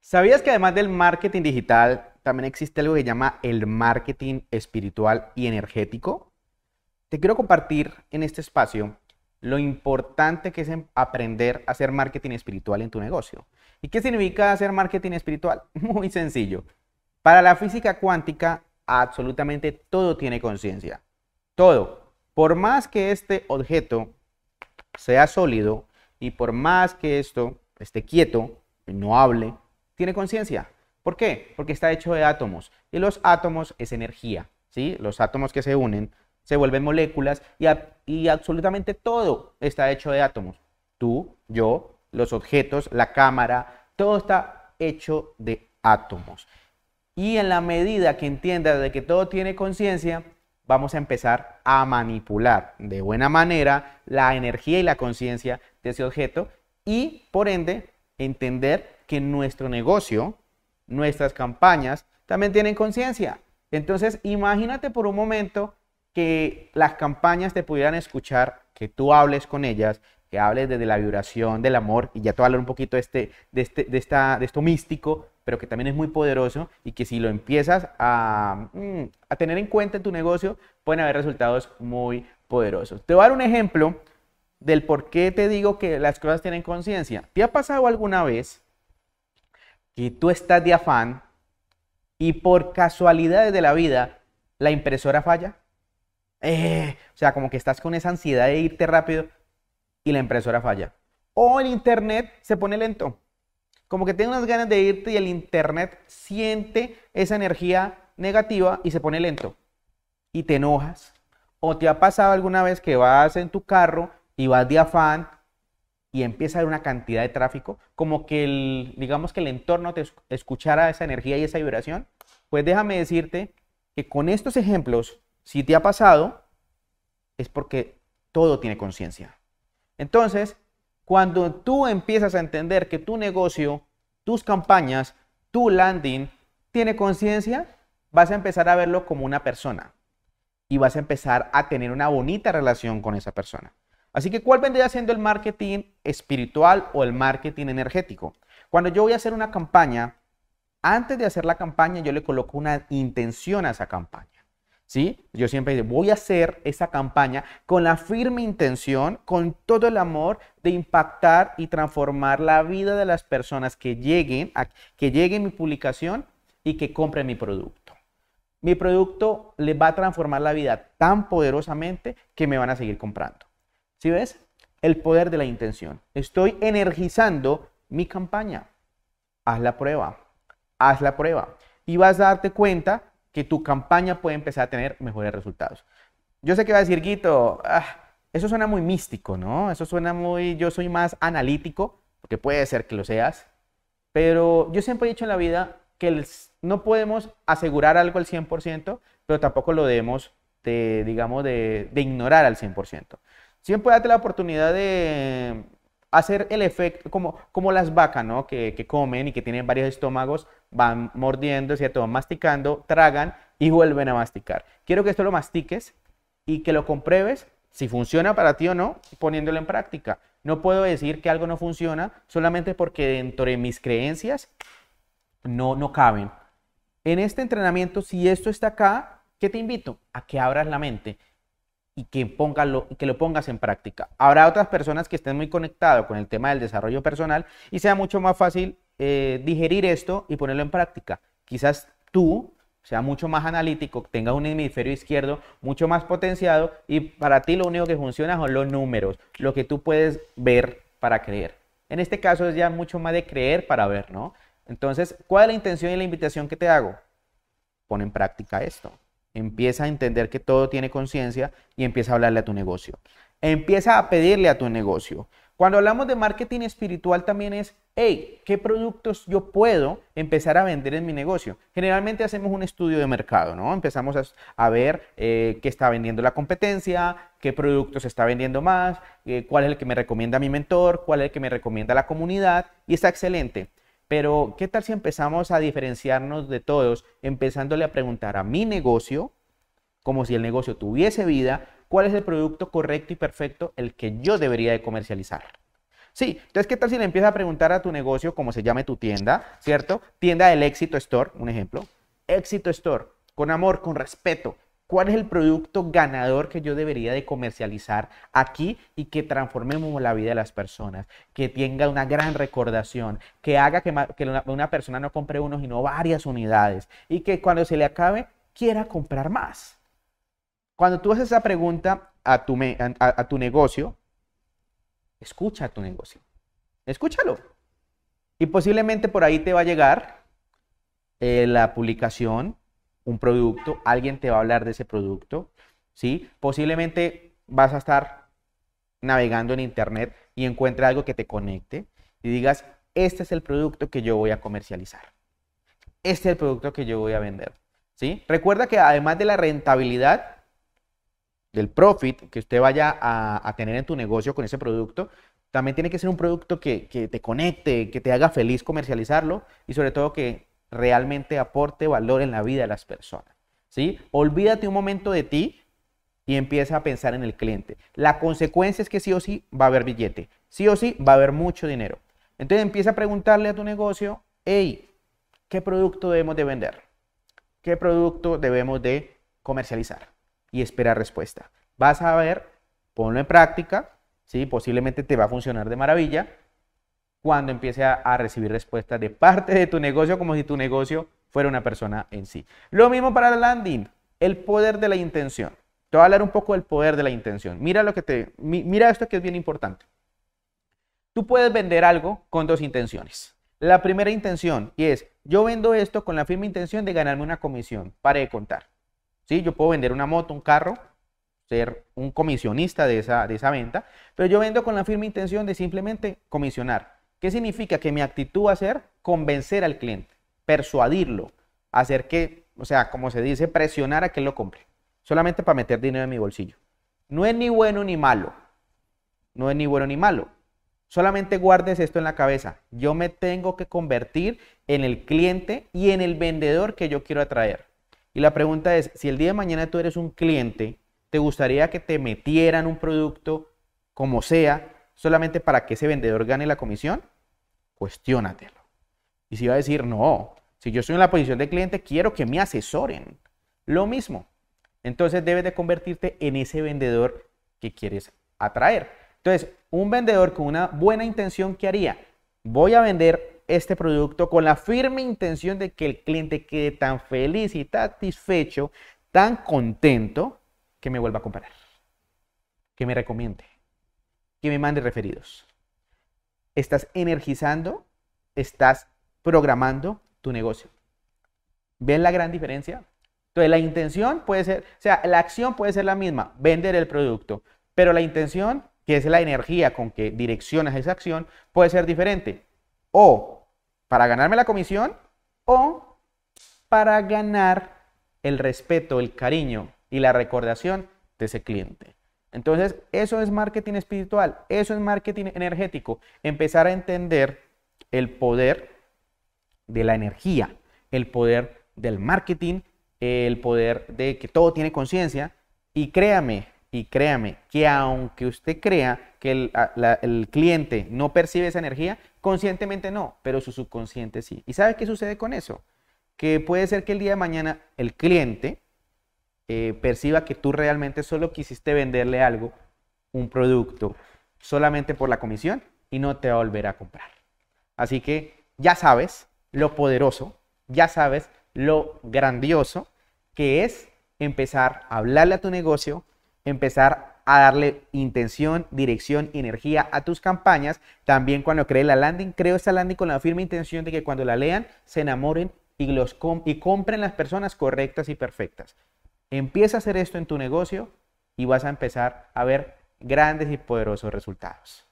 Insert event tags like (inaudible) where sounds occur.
¿Sabías que además del marketing digital, también existe algo que se llama el marketing espiritual y energético? Te quiero compartir en este espacio lo importante que es em, aprender a hacer marketing espiritual en tu negocio. ¿Y qué significa hacer marketing espiritual? (laughs) Muy sencillo. Para la física cuántica, absolutamente todo tiene conciencia. Todo. Por más que este objeto sea sólido y por más que esto esté quieto, no hable, tiene conciencia. ¿Por qué? Porque está hecho de átomos. Y los átomos es energía. ¿sí? Los átomos que se unen se vuelven moléculas y, absolutamente todo está hecho de átomos. Tú, yo, los objetos, la cámara, todo está hecho de átomos. Y en la medida que entiendas de que todo tiene conciencia, vamos a empezar a manipular de buena manera la energía y la conciencia de ese objeto y por ende entender que nuestro negocio, nuestras campañas, también tienen conciencia. Entonces, imagínate por un momento que las campañas te pudieran escuchar, que tú hables con ellas, que hables desde la vibración del amor, y ya te voy a hablar un poquito de, este, de, este, de, esta, de esto místico, pero que también es muy poderoso y que si lo empiezas a, mm, a tener en cuenta en tu negocio, pueden haber resultados muy poderosos. Te voy a dar un ejemplo del por qué te digo que las cosas tienen conciencia. ¿Te ha pasado alguna vez que tú estás de afán y por casualidades de la vida la impresora falla. Eh, o sea, como que estás con esa ansiedad de irte rápido y la impresora falla. O el internet se pone lento. Como que tienes unas ganas de irte y el internet siente esa energía negativa y se pone lento. Y te enojas. O te ha pasado alguna vez que vas en tu carro y vas de afán y empieza a haber una cantidad de tráfico, como que el, digamos que el entorno te escuchara esa energía y esa vibración, pues déjame decirte que con estos ejemplos, si te ha pasado, es porque todo tiene conciencia. Entonces, cuando tú empiezas a entender que tu negocio, tus campañas, tu landing tiene conciencia, vas a empezar a verlo como una persona y vas a empezar a tener una bonita relación con esa persona. Así que, ¿cuál vendría siendo el marketing espiritual o el marketing energético? Cuando yo voy a hacer una campaña, antes de hacer la campaña, yo le coloco una intención a esa campaña. ¿Sí? Yo siempre digo, voy a hacer esa campaña con la firme intención, con todo el amor de impactar y transformar la vida de las personas que lleguen, a, que lleguen mi publicación y que compren mi producto. Mi producto les va a transformar la vida tan poderosamente que me van a seguir comprando. ¿Sí ves? El poder de la intención. Estoy energizando mi campaña. Haz la prueba. Haz la prueba. Y vas a darte cuenta que tu campaña puede empezar a tener mejores resultados. Yo sé que va a decir, Guito, ah, eso suena muy místico, ¿no? Eso suena muy, yo soy más analítico, porque puede ser que lo seas, pero yo siempre he dicho en la vida que no podemos asegurar algo al 100%, pero tampoco lo debemos, de, digamos, de, de ignorar al 100%. Siempre date la oportunidad de hacer el efecto, como, como las vacas, ¿no? Que, que, comen y que tienen varios estómagos, van mordiendo, ¿cierto? Van masticando, tragan y vuelven a masticar. Quiero que esto lo mastiques y que lo compruebes si funciona para ti o no, poniéndolo en práctica. No puedo decir que algo no funciona solamente porque dentro de mis creencias no, no caben. En este entrenamiento, si esto está acá, ¿qué te invito? A que abras la mente y que, que lo pongas en práctica. Habrá otras personas que estén muy conectados con el tema del desarrollo personal y sea mucho más fácil eh, digerir esto y ponerlo en práctica. Quizás tú sea mucho más analítico, tengas un hemisferio izquierdo mucho más potenciado y para ti lo único que funciona son los números, lo que tú puedes ver para creer. En este caso es ya mucho más de creer para ver, ¿no? Entonces, ¿cuál es la intención y la invitación que te hago? Pon en práctica esto. Empieza a entender que todo tiene conciencia y empieza a hablarle a tu negocio. Empieza a pedirle a tu negocio. Cuando hablamos de marketing espiritual también es, hey, ¿qué productos yo puedo empezar a vender en mi negocio? Generalmente hacemos un estudio de mercado, ¿no? Empezamos a, ver eh, qué está vendiendo la competencia, qué productos está vendiendo más, eh, cuál es el que me recomienda mi mentor, cuál es el que me recomienda la comunidad, y está excelente. Pero, ¿qué tal si empezamos a diferenciarnos de todos, empezándole a preguntar a mi negocio, como si el negocio tuviese vida, cuál es el producto correcto y perfecto el que yo debería de comercializar? Sí, entonces, ¿qué tal si le empiezas a preguntar a tu negocio, cómo se llame tu tienda, ¿cierto? Tienda del éxito store, un ejemplo. Éxito store, con amor, con respeto. ¿Cuál es el producto ganador que yo debería de comercializar aquí y que transformemos la vida de las personas? Que tenga una gran recordación, que haga que, una persona no compre uno, sino varias unidades y que cuando se le acabe quiera comprar más. Cuando tú haces esa pregunta a tu, negocio, escucha a tu negocio. Escúchalo. Y posiblemente por ahí te va a llegar eh, la publicación un producto, alguien te va a hablar de ese producto, ¿sí? Posiblemente vas a estar navegando en internet y encuentre algo que te conecte y digas, este es el producto que yo voy a comercializar. Este es el producto que yo voy a vender, ¿sí? Recuerda que además de la rentabilidad, del profit que usted vaya a, tener en tu negocio con ese producto, también tiene que ser un producto que, que, te conecte, que te haga feliz comercializarlo y sobre todo que realmente aporte valor en la vida de las personas. ¿sí? Olvídate un momento de ti y empieza a pensar en el cliente. La consecuencia es que sí o sí va a haber billete, sí o sí va a haber mucho dinero. Entonces empieza a preguntarle a tu negocio, hey, ¿qué producto debemos de vender? ¿Qué producto debemos de comercializar? Y espera respuesta. Vas a ver, ponlo en práctica, ¿sí? posiblemente te va a funcionar de maravilla cuando empiece a, recibir respuestas de parte de tu negocio como si tu negocio fuera una persona en sí. Lo mismo para la landing, el poder de la intención. Te voy a hablar un poco del poder de la intención. Mira lo que te mira esto que es bien importante. Tú puedes vender algo con dos intenciones. La primera intención y es, yo vendo esto con la firme intención de ganarme una comisión. Pare de contar. ¿Sí? Yo puedo vender una moto, un carro, ser un comisionista de esa, de esa venta, pero yo vendo con la firme intención de simplemente comisionar. ¿Qué significa? Que mi actitud va a ser convencer al cliente, persuadirlo, hacer que, o sea, como se dice, presionar a que lo compre, solamente para meter dinero en mi bolsillo. No es ni bueno ni malo, no es ni bueno ni malo. Solamente guardes esto en la cabeza. Yo me tengo que convertir en el cliente y en el vendedor que yo quiero atraer. Y la pregunta es, si el día de mañana tú eres un cliente, ¿te gustaría que te metieran un producto como sea solamente para que ese vendedor gane la comisión? Cuestiónatelo. Y si va a decir, no, si yo estoy en la posición de cliente, quiero que me asesoren. Lo mismo. Entonces debes de convertirte en ese vendedor que quieres atraer. Entonces, un vendedor con una buena intención, ¿qué haría? Voy a vender este producto con la firme intención de que el cliente quede tan feliz y satisfecho, tan contento, que me vuelva a comprar, que me recomiende que me mande referidos. Estás energizando, estás programando tu negocio. ¿Ven la gran diferencia? Entonces, la intención puede ser, o sea, la acción puede ser la misma, vender el producto, pero la intención, que es la energía con que direccionas esa acción, puede ser diferente. O para ganarme la comisión, o para ganar el respeto, el cariño y la recordación de ese cliente. Entonces, eso es marketing espiritual, eso es marketing energético. Empezar a entender el poder de la energía, el poder del marketing, el poder de que todo tiene conciencia. Y créame, y créame, que aunque usted crea que el, cliente no percibe esa energía, conscientemente no, pero su subconsciente sí. ¿Y sabe qué sucede con eso? Que puede ser que el día de mañana el cliente eh, perciba que tú realmente solo quisiste venderle algo, un producto, solamente por la comisión y no te va a volver a comprar. Así que ya sabes lo poderoso, ya sabes lo grandioso que es empezar a hablarle a tu negocio, empezar a darle intención, dirección energía a tus campañas. También cuando cree la landing, creo esta landing con la firme intención de que cuando la lean se enamoren y, los y compren las personas correctas y perfectas. Empieza a hacer esto en tu negocio y vas a empezar a ver grandes y poderosos resultados.